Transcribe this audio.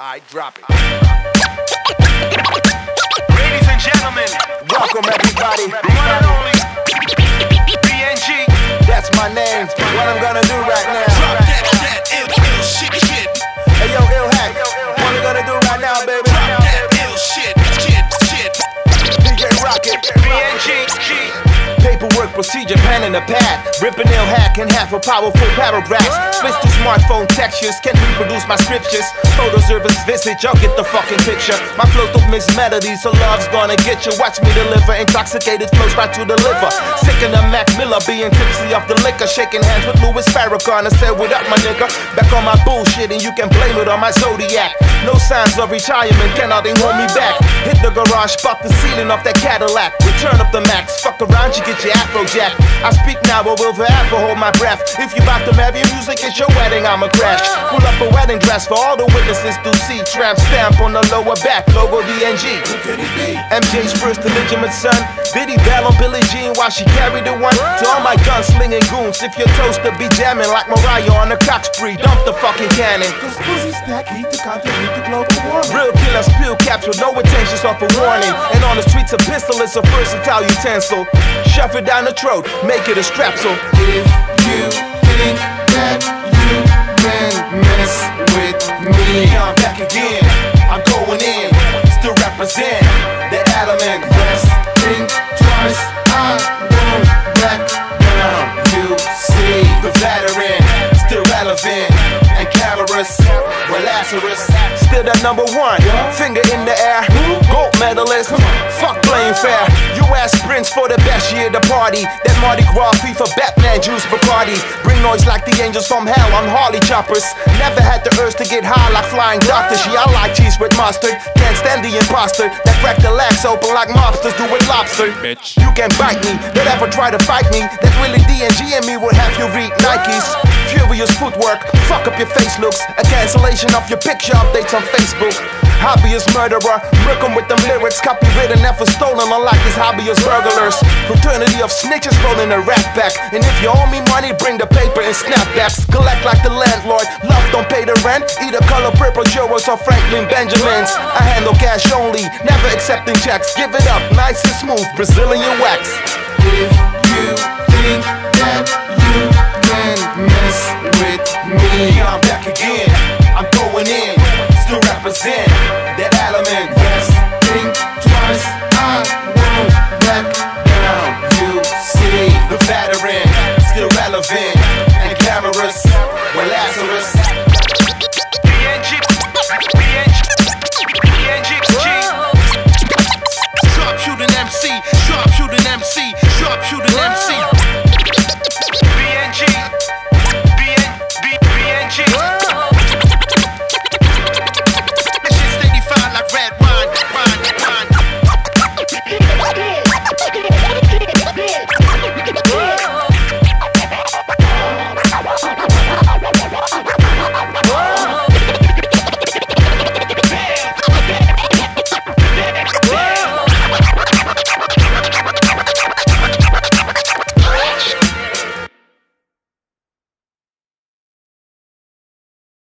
I drop it. Ladies and gentlemen, Welcome everybody. the one and only DNG. That's my name. What I'm gonna do right now. Procedure, pen and a pad. Rip an ill hack in half a powerful paragraphs. Splits to smartphone textures, can't reproduce my scriptures. Photos of visage, y'all get the fucking picture. My flows don't miss melodies, so love's gonna get you. Watch me deliver, intoxicated flows right to the liver. Sick of the Mac Miller, being tipsy off the liquor. Shaking hands with Louis Farrakhan. I said, What up, my nigga? Back on my bullshit, and you can blame it on my zodiac. No signs of retirement, cannot they hold me back. The garage, pop the ceiling off that Cadillac. We turn up the max, fuck around, you get your Afrojack. I speak now, but will forever hold my breath. If you bout to your music, it's your wedding, I'ma crash. Pull up a wedding dress for all the witnesses to see. Tramp stamp on the lower back, logo DNG. MJ's first illegitimate son. Did he bail on Billie Jean while she carried the one? To all my gunslinging goons, if your toaster be jamming like Mariah on a cock spree, dump the fucking cannon. Cause pussy stack heat to contribute to global warming. Real killers, spill caps with no intentions of a warning. And on the streets, a pistol is a versatile utensil. Shove it down the throat, make it a strapsel. If you think that you can mess with me, I'm back again, Lazarus, still the number one. Finger in the air, gold medalist. Fuck playing fair. You ask Prince for the best year the party. That Mardi Gras FIFA Batman juice Bacardi. Bring noise like the angels from hell on Harley choppers. Never had the urge to get high like flying doctors. Yeah, I like cheese with mustard. Can't stand the imposter that crack the legs open like mobsters do with lobster. Bitch. You can bite me, don't ever try to fight me. That Willie D and G and me will have you read Nikes. Furious footwork, fuck up your face looks. A cancellation of your picture updates on Facebook. Hobbyist murderer, 'em with them lyrics. Copywritten, never stolen, unlike his hobbyist burglars. Fraternity of snitches rolling a rat back. And if you owe me money, bring the paper and snapbacks. Collect like the landlord, love don't pay the rent. Either color purple Euros or Franklin Benjamins. I handle cash only, never accepting checks. Give it up, nice and smooth, Brazilian wax. if you think that you can Donovan.